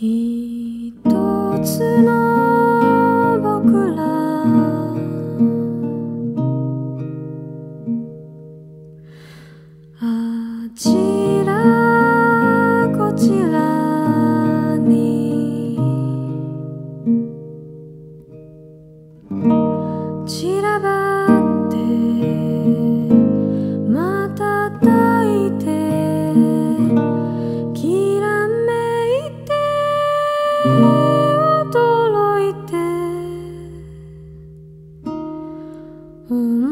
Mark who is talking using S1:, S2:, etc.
S1: 一つの Um.